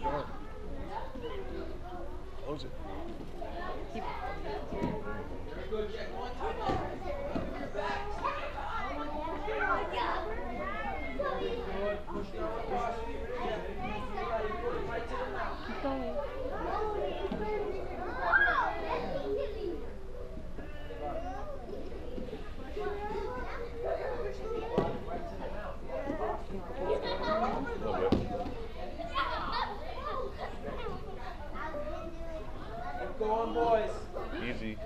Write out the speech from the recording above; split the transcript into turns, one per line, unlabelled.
your door. Close it. Keep going.
Go on, boys.
Easy.